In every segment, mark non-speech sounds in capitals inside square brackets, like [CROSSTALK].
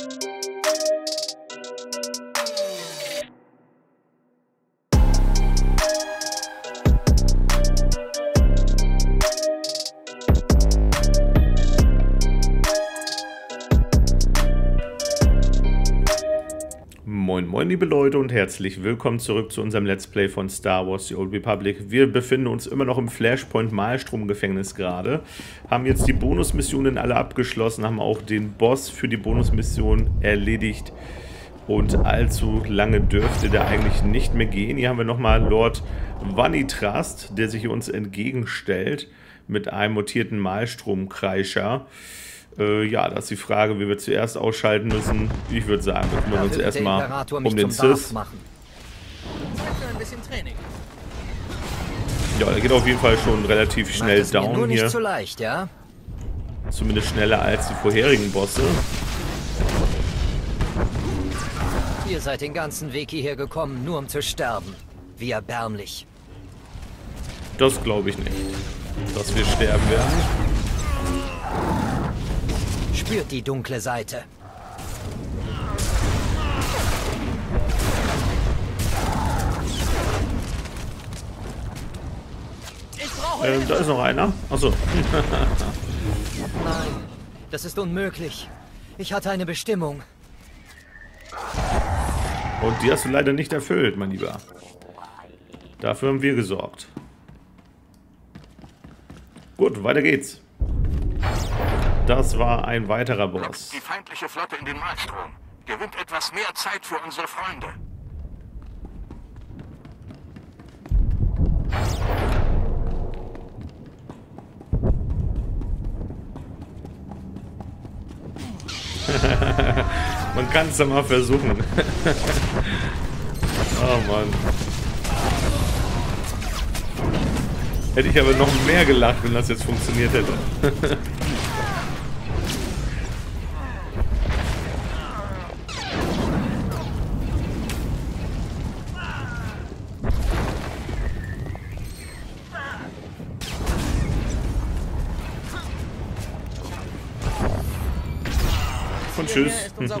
Moin moin liebe Leute und herzlich willkommen zurück zu unserem Let's Play von Star Wars The Old Republic. Wir befinden uns immer noch im Flashpoint Malstrom Gefängnis gerade, haben jetzt die Bonusmissionen alle abgeschlossen, haben auch den Boss für die Bonusmission erledigt und allzu lange dürfte der eigentlich nicht mehr gehen. Hier haben wir nochmal Lord Vanitrast, der sich uns entgegenstellt mit einem mutierten Malstromkreischer. Äh, ja, das ist die Frage, wie wir zuerst ausschalten müssen. Ich würde sagen, wir kümmern uns erstmal um den Sis. Ja, der geht auf jeden Fall schon relativ schnell down hier. So leicht, ja? Zumindest schneller als die vorherigen Bosse. Ihr seid den ganzen Weg hierher gekommen, nur um zu sterben. Wie erbärmlich. Das glaube ich nicht. Dass wir sterben werden. Spürt die dunkle Seite. Ähm, da ist noch einer. Achso. Nein, das ist unmöglich. Ich hatte eine Bestimmung. Und die hast du leider nicht erfüllt, mein Lieber. Dafür haben wir gesorgt. Gut, weiter geht's. Das war ein weiterer Boss. Die feindliche Flotte in den Malstrom. Gewinnt etwas mehr Zeit für unsere Freunde. [LAUGHS] Man kann es ja mal versuchen. [LAUGHS] oh Mann. Hätte ich aber noch mehr gelacht, wenn das jetzt funktioniert hätte. [LAUGHS]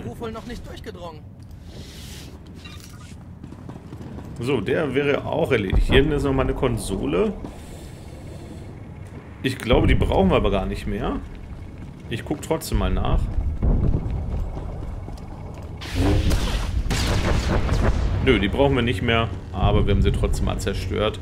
Ruf wohl noch nicht durchgedrungen. So, der wäre auch erledigt. Hier hinten ist nochmal eine Konsole. Ich glaube, die brauchen wir aber gar nicht mehr. Ich gucke trotzdem mal nach. Nö, die brauchen wir nicht mehr, aber wir haben sie trotzdem mal zerstört.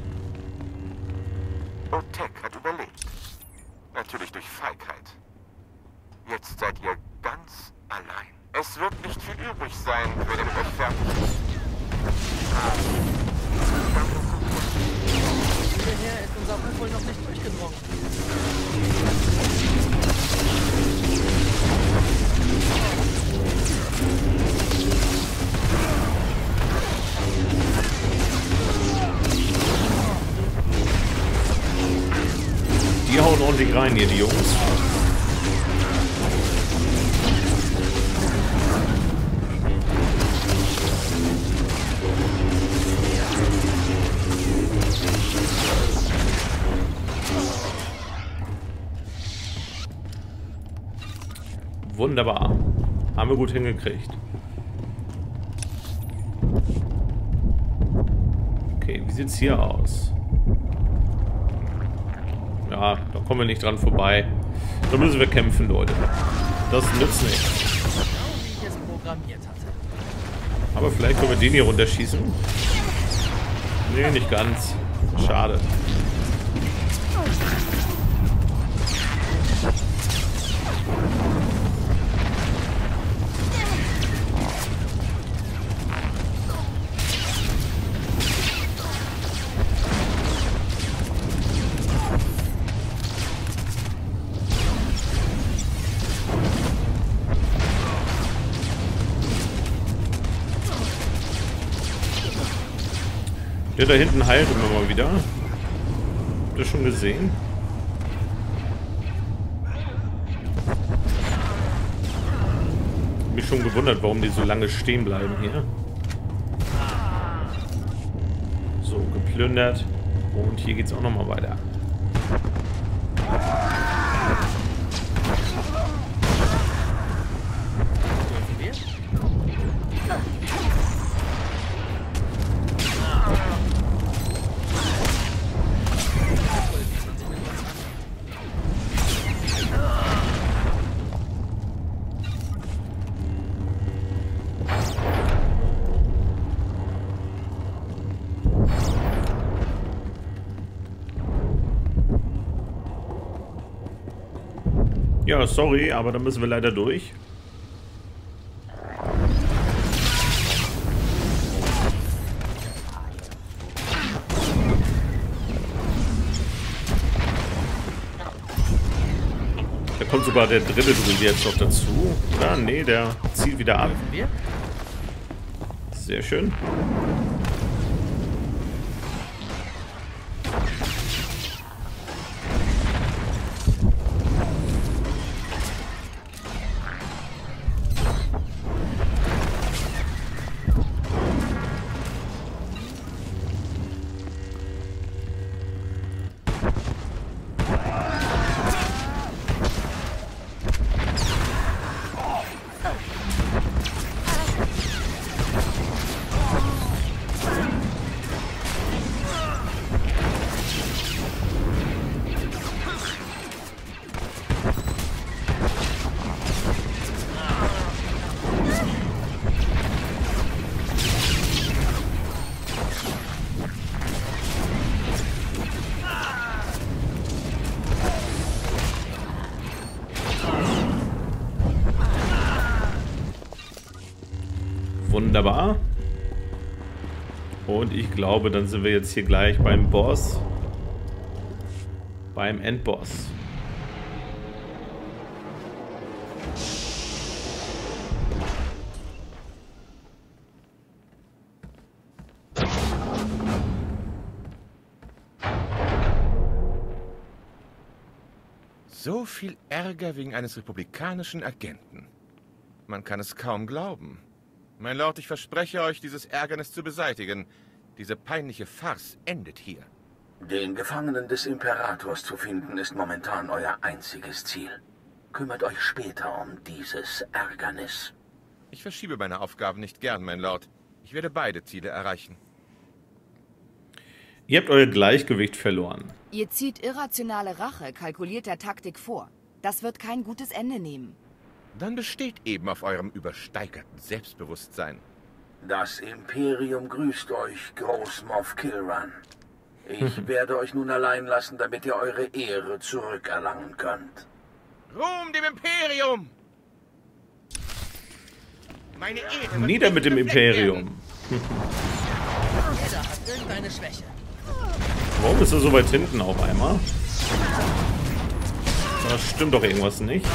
Ordentlich rein hier, die Jungs. Wunderbar. Haben wir gut hingekriegt. Okay, wie sieht's hier aus? Ja, da kommen wir nicht dran vorbei. Da müssen wir kämpfen, Leute. Das nützt nichts. Aber vielleicht können wir den hier runterschießen. Nee, nicht ganz. Schade. Der da hinten heilt immer mal wieder. Habt ihr schon gesehen? Mich schon gewundert, warum die so lange stehen bleiben hier. So, geplündert. Und hier geht's auch nochmal weiter. Ja, sorry, aber da müssen wir leider durch. Da kommt sogar der dritte Druide jetzt noch dazu. Oder? Nee, der zieht wieder ab. Sehr schön. Wunderbar. Und ich glaube, dann sind wir jetzt hier gleich beim Boss. Beim Endboss. So viel Ärger wegen eines republikanischen Agenten. Man kann es kaum glauben. Mein Lord, ich verspreche euch, dieses Ärgernis zu beseitigen. Diese peinliche Farce endet hier. Den Gefangenen des Imperators zu finden, ist momentan euer einziges Ziel. Kümmert euch später um dieses Ärgernis. Ich verschiebe meine Aufgaben nicht gern, mein Lord. Ich werde beide Ziele erreichen. Ihr habt euer Gleichgewicht verloren. Ihr zieht irrationale Rache kalkulierter Taktik vor. Das wird kein gutes Ende nehmen. Dann besteht eben auf eurem übersteigerten Selbstbewusstsein. Das Imperium grüßt euch, Großmoff Kilran. Ich [LAUGHS] werde euch nun allein lassen, damit ihr eure Ehre zurückerlangen könnt. Ruhm dem Imperium! Meine Ehre wird Nieder mit dem. Imperium. Jeder hat irgendeine Schwäche. Warum ist er so weit hinten auf einmal? Da stimmt doch irgendwas nicht.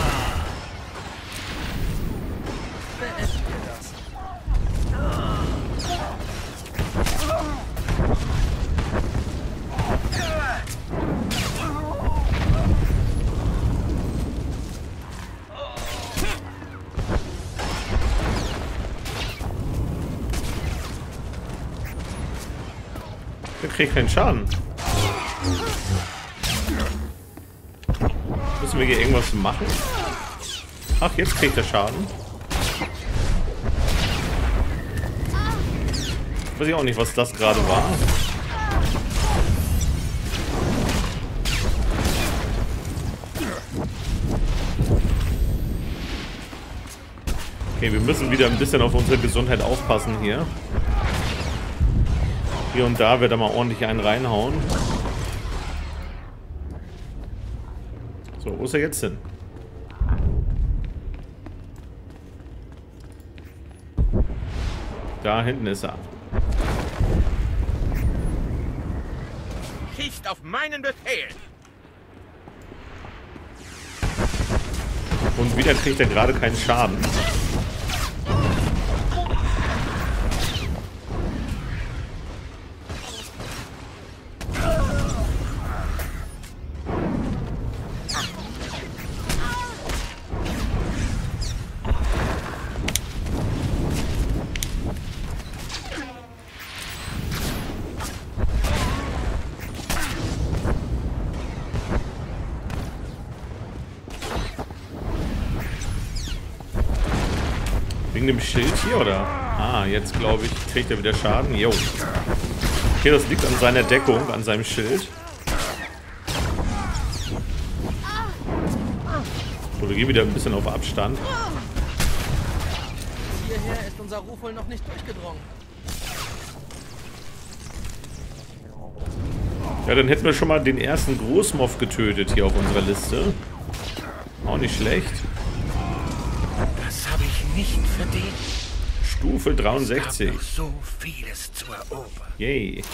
Der kriegt keinen Schaden. Müssen wir hier irgendwas machen? Ach, jetzt kriegt er Schaden. Weiß ich auch nicht, was das gerade war. Okay, wir müssen wieder ein bisschen auf unsere Gesundheit aufpassen hier. Hier und da wird er mal ordentlich einen reinhauen. So, wo ist er jetzt hin? Da hinten ist er. Schießt auf meinen Befehl! Und wieder kriegt er gerade keinen Schaden. Schild hier, oder? Ah, jetzt glaube ich, kriegt er wieder Schaden. Jo. Okay, das liegt an seiner Deckung, an seinem Schild. So, wir gehen wieder ein bisschen auf Abstand. Hierher ist unser Ruf wohl noch nicht durchgedrungen. Ja, dann hätten wir schon mal den ersten Großmoff getötet hier auf unserer Liste. Auch nicht schlecht. Nicht verdient. Stufe Es gab 63. noch so vieles zu erobern. Yay. [LAUGHS]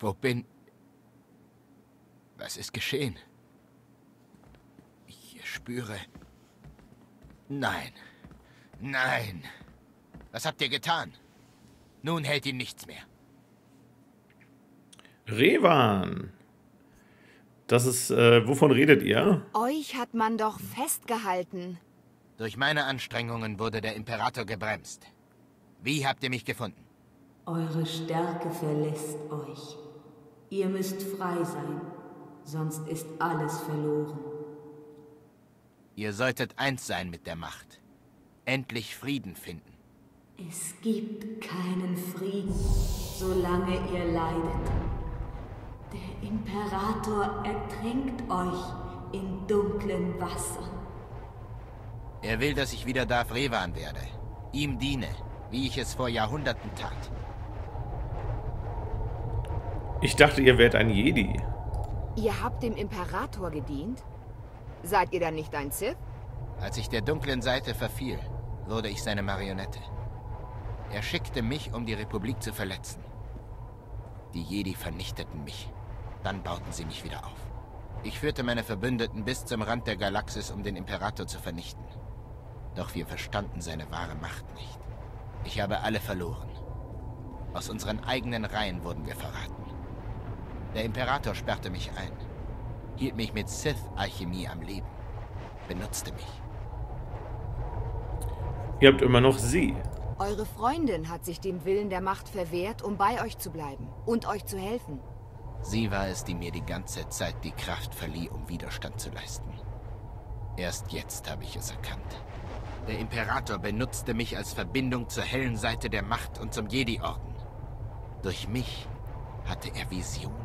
Wo bin... Was ist geschehen? Ich spüre... Nein. Nein. Was habt ihr getan? Nun hält ihn nichts mehr. Revan. Das ist, äh, wovon redet ihr? Euch hat man doch festgehalten. Durch meine Anstrengungen wurde der Imperator gebremst. Wie habt ihr mich gefunden? Eure Stärke verlässt euch. Ihr müsst frei sein, sonst ist alles verloren. Ihr solltet eins sein mit der Macht. Endlich Frieden finden. Es gibt keinen Frieden, solange ihr leidet. Der Imperator ertränkt euch in dunklen Wassern. Er will, dass ich wieder Darth Revan werde. Ihm diene, wie ich es vor Jahrhunderten tat. Ich dachte, ihr wärt ein Jedi. Ihr habt dem Imperator gedient? Seid ihr dann nicht ein Sith? Als ich der dunklen Seite verfiel, wurde ich seine Marionette. Er schickte mich, um die Republik zu verletzen. Die Jedi vernichteten mich. Dann bauten sie mich wieder auf. Ich führte meine Verbündeten bis zum Rand der Galaxis, um den Imperator zu vernichten. Doch wir verstanden seine wahre Macht nicht. Ich habe alle verloren. Aus unseren eigenen Reihen wurden wir verraten. Der Imperator sperrte mich ein, hielt mich mit Sith-Alchemie am Leben, benutzte mich. Ihr habt immer noch sie. Eure Freundin hat sich dem Willen der Macht verwehrt, um bei euch zu bleiben und euch zu helfen. Sie war es, die mir die ganze Zeit die Kraft verlieh, um Widerstand zu leisten. Erst jetzt habe ich es erkannt. Der Imperator benutzte mich als Verbindung zur hellen Seite der Macht und zum Jedi-Orden. Durch mich hatte er Visionen.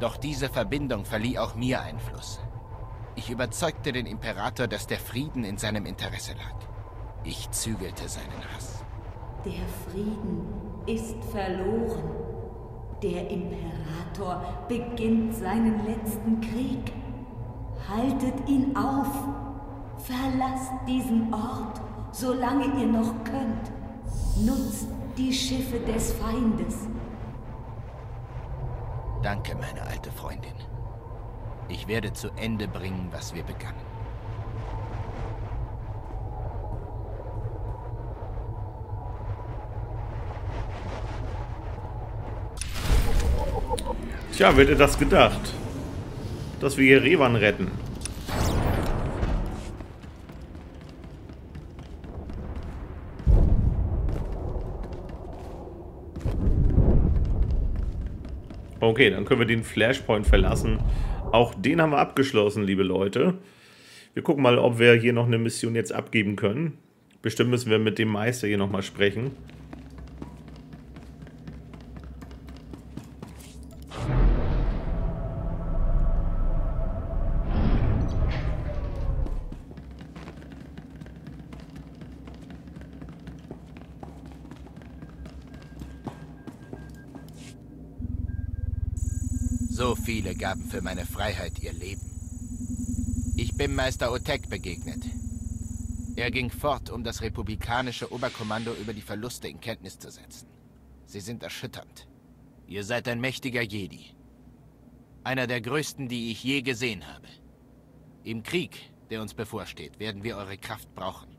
Doch diese Verbindung verlieh auch mir Einfluss. Ich überzeugte den Imperator, dass der Frieden in seinem Interesse lag. Ich zügelte seinen Hass. Der Frieden ist verloren. Der Imperator beginnt seinen letzten Krieg. Haltet ihn auf. Verlasst diesen Ort, solange ihr noch könnt. Nutzt die Schiffe des Feindes. Danke, meine alte Freundin. Ich werde zu Ende bringen, was wir begannen. Tja, wer hätte das gedacht? Dass wir hier Revan retten. Okay, dann können wir den Flashpoint verlassen. Auch den haben wir abgeschlossen, liebe Leute. Wir gucken mal, ob wir hier noch eine Mission jetzt abgeben können. Bestimmt müssen wir mit dem Meister hier nochmal sprechen. So viele gaben für meine Freiheit ihr Leben. Ich bin Meister Otek begegnet. Er ging fort, um das republikanische Oberkommando über die Verluste in Kenntnis zu setzen. Sie sind erschütternd. Ihr seid ein mächtiger Jedi. Einer der größten, die ich je gesehen habe. Im Krieg, der uns bevorsteht, werden wir eure Kraft brauchen.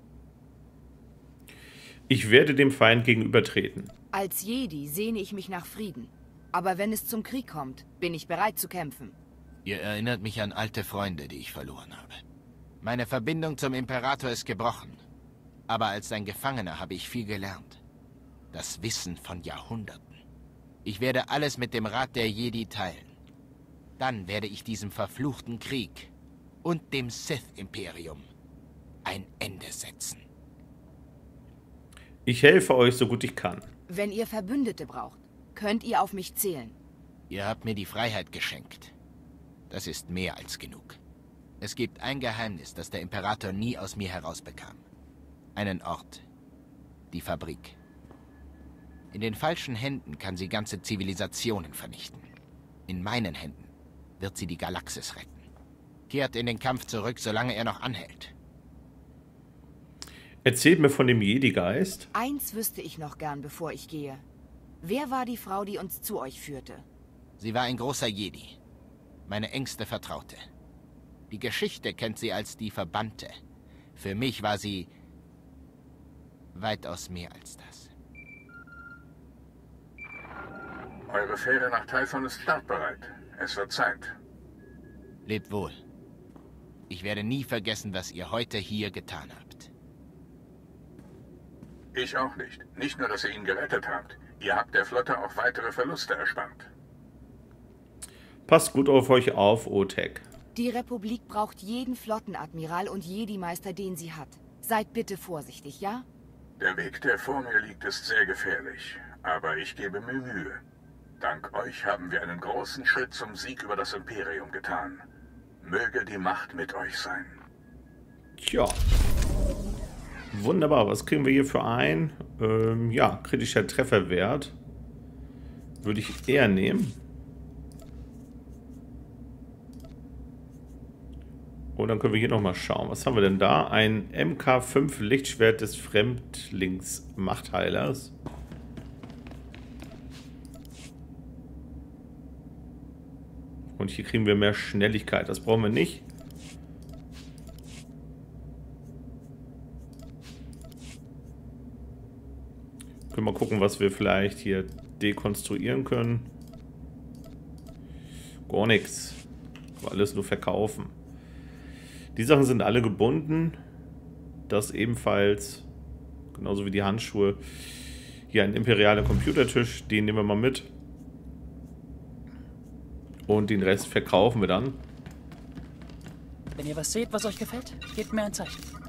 Ich werde dem Feind gegenübertreten. Als Jedi sehne ich mich nach Frieden. Aber wenn es zum Krieg kommt, bin ich bereit zu kämpfen. Ihr erinnert mich an alte Freunde, die ich verloren habe. Meine Verbindung zum Imperator ist gebrochen. Aber als sein Gefangener habe ich viel gelernt. Das Wissen von Jahrhunderten. Ich werde alles mit dem Rat der Jedi teilen. Dann werde ich diesem verfluchten Krieg und dem Sith-Imperium ein Ende setzen. Ich helfe euch so gut ich kann. Wenn ihr Verbündete braucht, könnt ihr auf mich zählen. Ihr habt mir die Freiheit geschenkt. Das ist mehr als genug. Es gibt ein Geheimnis, das der Imperator nie aus mir herausbekam. Einen Ort. Die Fabrik. In den falschen Händen kann sie ganze Zivilisationen vernichten. In meinen Händen wird sie die Galaxis retten. Kehrt in den Kampf zurück, solange er noch anhält. Erzählt mir von dem Jedi-Geist. Eins wüsste ich noch gern, bevor ich gehe. Wer war die Frau, die uns zu euch führte? Sie war ein großer Jedi. Meine engste Vertraute. Die Geschichte kennt sie als die Verbannte. Für mich war sie weitaus mehr als das. Eure Fähre nach Typhon ist startbereit. Es wird Zeit. Lebt wohl. Ich werde nie vergessen, was ihr heute hier getan habt. Ich auch nicht. Nicht nur, dass ihr ihn gerettet habt. Ihr habt der Flotte auch weitere Verluste erspart. Passt gut auf euch auf, Otek. Die Republik braucht jeden Flottenadmiral und Jedi-Meister, den sie hat. Seid bitte vorsichtig, ja? Der Weg, der vor mir liegt, ist sehr gefährlich. Aber ich gebe mir Mühe. Dank euch haben wir einen großen Schritt zum Sieg über das Imperium getan. Möge die Macht mit euch sein. Tja. Wunderbar. Was kriegen wir hier für ein? Ähm, ja, kritischer Trefferwert. Würde ich eher nehmen. Und dann können wir hier nochmal schauen. Was haben wir denn da? Ein MK5 Lichtschwert des Fremdlingsmachtheilers. Und hier kriegen wir mehr Schnelligkeit. Das brauchen wir nicht. Können wir gucken, was wir vielleicht hier dekonstruieren können. Gar nichts. Alles nur verkaufen. Die Sachen sind alle gebunden. Das ebenfalls. Genauso wie die Handschuhe. Hier ein imperialer Computertisch. Den nehmen wir mal mit. Und den Rest verkaufen wir dann. Wenn ihr was seht, was euch gefällt, gebt mir ein Zeichen.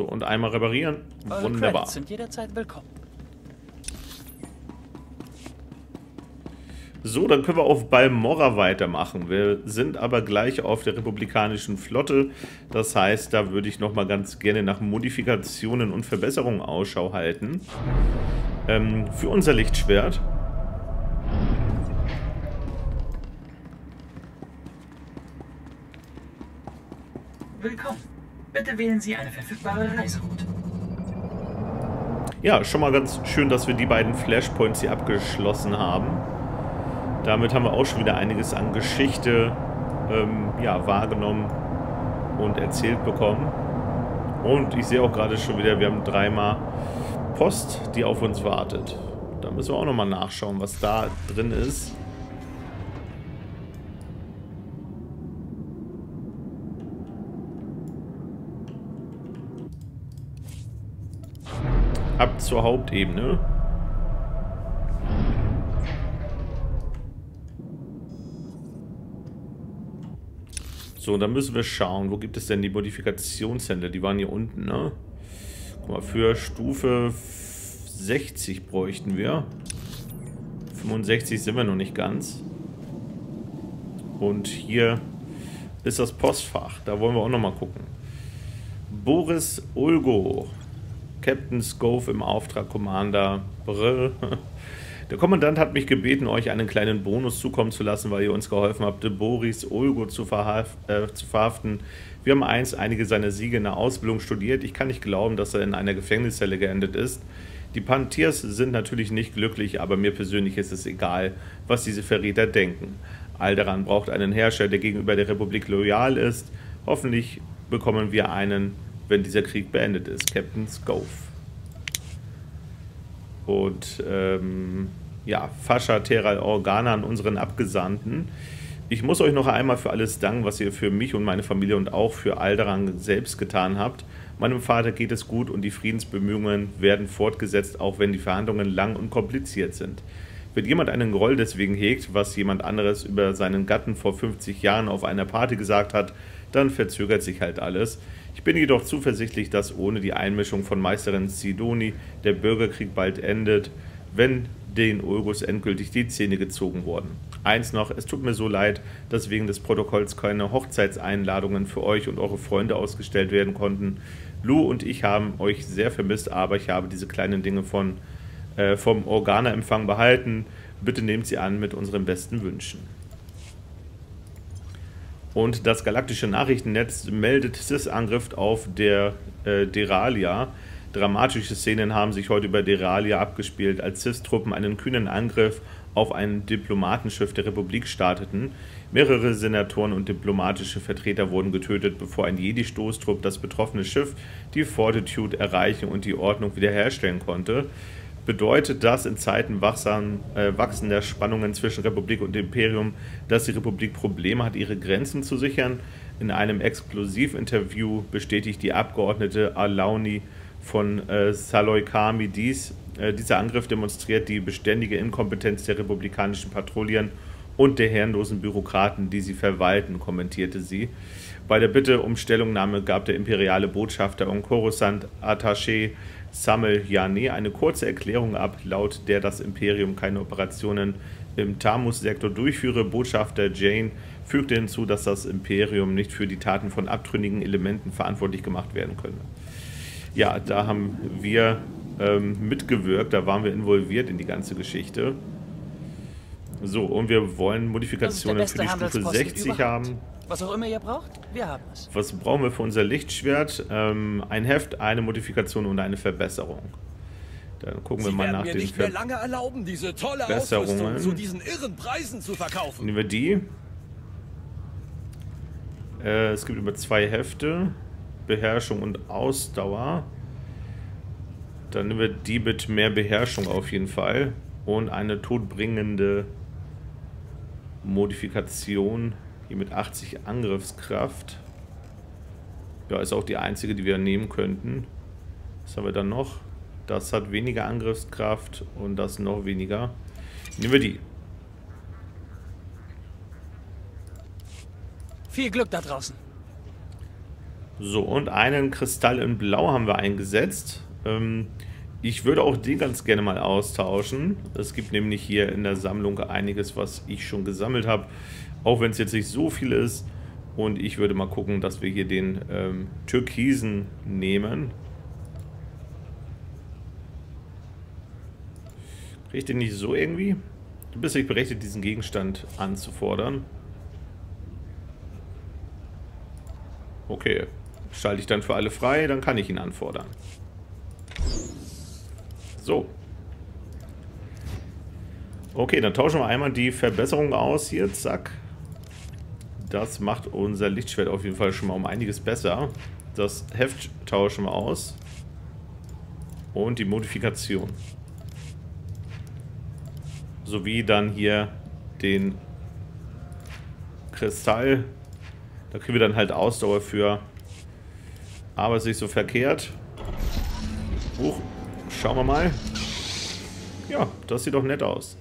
So, und einmal reparieren. Eure Wunderbar. Credits sind jederzeit willkommen. So, dann können wir auf Balmorra weitermachen. Wir sind aber gleich auf der republikanischen Flotte. Das heißt, da würde ich nochmal ganz gerne nach Modifikationen und Verbesserungen Ausschau halten. Ähm, für unser Lichtschwert. Willkommen. Bitte wählen Sie eine verfügbare Reiseroute. Ja, schon mal ganz schön, dass wir die beiden Flashpoints hier abgeschlossen haben. Damit haben wir auch schon wieder einiges an Geschichte ähm, ja, wahrgenommen und erzählt bekommen. Und ich sehe auch gerade schon wieder, wir haben dreimal Post, die auf uns wartet. Da müssen wir auch nochmal nachschauen, was da drin ist. Zur Hauptebene. So, dann müssen wir schauen, wo gibt es denn die Modifikationshändler? Die waren hier unten, ne? Guck mal, für Stufe 60 bräuchten wir. 65 sind wir noch nicht ganz. Und hier ist das Postfach. Da wollen wir auch nochmal gucken. Boris Ulgo. Captain Scove im Auftrag Commander Brr. Der Kommandant hat mich gebeten, euch einen kleinen Bonus zukommen zu lassen, weil ihr uns geholfen habt, Boris Ulgo zu, verhaf äh, zu verhaften. Wir haben einst einige seiner Siege in der Ausbildung studiert. Ich kann nicht glauben, dass er in einer Gefängniszelle geendet ist. Die Pantiers sind natürlich nicht glücklich, aber mir persönlich ist es egal, was diese Verräter denken. Alderan braucht einen Herrscher, der gegenüber der Republik loyal ist. Hoffentlich bekommen wir einen, wenn dieser Krieg beendet ist. Captain Scove. Und ähm, ja, Fascha Teral Organa an unseren Abgesandten. Ich muss euch noch einmal für alles danken, was ihr für mich und meine Familie und auch für Alderan selbst getan habt. Meinem Vater geht es gut und die Friedensbemühungen werden fortgesetzt, auch wenn die Verhandlungen lang und kompliziert sind. Wenn jemand einen Groll deswegen hegt, was jemand anderes über seinen Gatten vor 50 Jahren auf einer Party gesagt hat, dann verzögert sich halt alles. Ich bin jedoch zuversichtlich, dass ohne die Einmischung von Meisterin Sidoni der Bürgerkrieg bald endet, wenn den Ulgus endgültig die Zähne gezogen wurden. Eins noch, es tut mir so leid, dass wegen des Protokolls keine Hochzeitseinladungen für euch und eure Freunde ausgestellt werden konnten. Lou und ich haben euch sehr vermisst, aber ich habe diese kleinen Dinge von, äh, vom Organerempfang behalten. Bitte nehmt sie an mit unseren besten Wünschen. Und das galaktische Nachrichtennetz meldet SIS-Angriff auf der äh, Deralia. Dramatische Szenen haben sich heute über Deralia abgespielt, als SIS-Truppen einen kühnen Angriff auf ein Diplomatenschiff der Republik starteten. Mehrere Senatoren und diplomatische Vertreter wurden getötet, bevor ein Jedi-Stoßtrupp das betroffene Schiff, die Fortitude, erreichen und die Ordnung wiederherstellen konnte. Bedeutet das in Zeiten wachsam, äh, wachsender Spannungen zwischen Republik und Imperium, dass die Republik Probleme hat, ihre Grenzen zu sichern? In einem Exklusivinterview bestätigt die Abgeordnete Alauni von äh, Saloikami dies. Äh, dieser Angriff demonstriert die beständige Inkompetenz der republikanischen Patrouillen und der herrenlosen Bürokraten, die sie verwalten, kommentierte sie. Bei der Bitte um Stellungnahme gab der imperiale Botschafter und Coruscant Attaché Samel Yane eine kurze Erklärung ab, laut der das Imperium keine Operationen im Tamus-Sektor durchführe. Botschafter Jane fügte hinzu, dass das Imperium nicht für die Taten von abtrünnigen Elementen verantwortlich gemacht werden könne. Ja, da haben wir ähm, mitgewirkt, da waren wir involviert in die ganze Geschichte. So, und wir wollen Modifikationen für die Stufe 60 überhaupt. haben. Was auch immer ihr braucht, wir haben es. Was brauchen wir für unser Lichtschwert? Ähm, ein Heft, eine Modifikation und eine Verbesserung. Dann gucken Sie wir mal nach den nicht mehr lange erlauben, diese tolle Verbesserungen. zu diesen irren Preisen zu verkaufen. Nehmen wir die. Äh, es gibt über zwei Hefte. Beherrschung und Ausdauer. Dann nehmen wir die mit mehr Beherrschung auf jeden Fall. Und eine todbringende Modifikation hier mit 80 Angriffskraft. Ja, ist auch die einzige, die wir nehmen könnten. Was haben wir dann noch? Das hat weniger Angriffskraft und das noch weniger. Nehmen wir die. Viel Glück da draußen. So, und einen Kristall in Blau haben wir eingesetzt. Ähm, ich würde auch den ganz gerne mal austauschen. Es gibt nämlich hier in der Sammlung einiges, was ich schon gesammelt habe. Auch wenn es jetzt nicht so viel ist. Und ich würde mal gucken, dass wir hier den ähm, Türkisen nehmen. Kriege ich den nicht so irgendwie? Du bist nicht berechtigt, diesen Gegenstand anzufordern. Okay. Schalte ich dann für alle frei, dann kann ich ihn anfordern. So. Okay, dann tauschen wir einmal die Verbesserung aus hier. Zack. Das macht unser Lichtschwert auf jeden Fall schon mal um einiges besser. Das Heft tauschen wir aus. Und die Modifikation. Sowie dann hier den Kristall. Da kriegen wir dann halt Ausdauer für. Aber ist nicht so verkehrt. Huch, schauen wir mal. Ja, das sieht doch nett aus.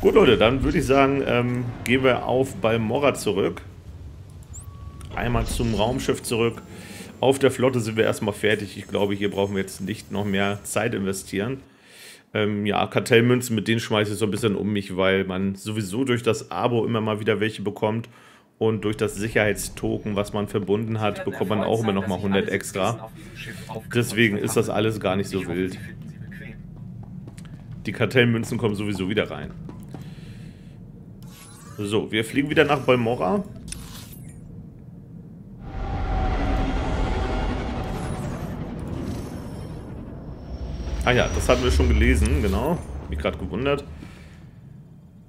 Gut, Leute, dann würde ich sagen, ähm, gehen wir auf Balmorra zurück. Einmal zum Raumschiff zurück. Auf der Flotte sind wir erstmal fertig. Ich glaube, hier brauchen wir jetzt nicht noch mehr Zeit investieren. Ähm, ja, Kartellmünzen, mit denen schmeiße ich so ein bisschen um mich, weil man sowieso durch das Abo immer mal wieder welche bekommt. Und durch das Sicherheitstoken, was man verbunden hat, bekommt man auch immer noch mal 100 extra. Deswegen ist das alles gar nicht so wild. Die Kartellmünzen kommen sowieso wieder rein. So, wir fliegen wieder nach Balmora. Ah ja, das hatten wir schon gelesen, genau. Mich gerade gewundert.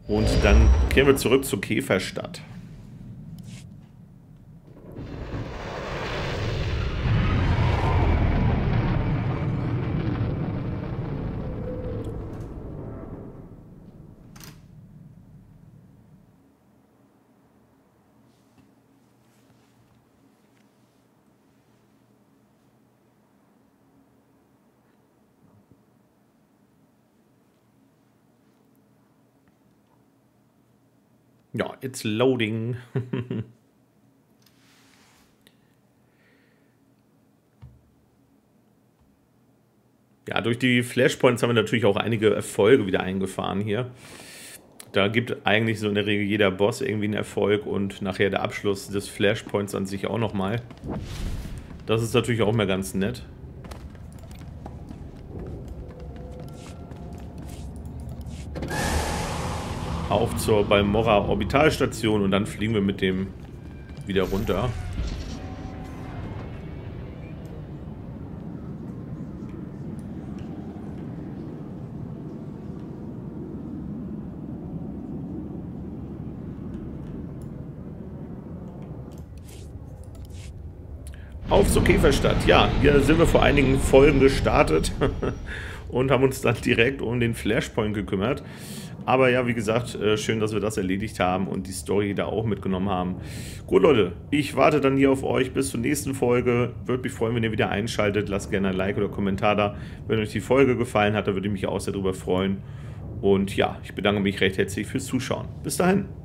Und dann kehren wir zurück zur Käferstadt. Ja, it's loading. [LAUGHS] ja, durch die Flashpoints haben wir natürlich auch einige Erfolge wieder eingefahren hier. Da gibt eigentlich so in der Regel jeder Boss irgendwie einen Erfolg und nachher der Abschluss des Flashpoints an sich auch nochmal. Das ist natürlich auch mal ganz nett. Auf zur Balmora Orbitalstation und dann fliegen wir mit dem wieder runter. Auf zur Käferstadt. Ja, hier sind wir vor einigen Folgen gestartet [LAUGHS] und haben uns dann direkt um den Flashpoint gekümmert. Aber ja, wie gesagt, äh, schön, dass wir das erledigt haben und die Story da auch mitgenommen haben. Gut, Leute, ich warte dann hier auf euch bis zur nächsten Folge. Würde mich freuen, wenn ihr wieder einschaltet. Lasst gerne ein Like oder Kommentar da. Wenn euch die Folge gefallen hat, dann würde ich mich auch sehr darüber freuen. Und ja, ich bedanke mich recht herzlich fürs Zuschauen. Bis dahin.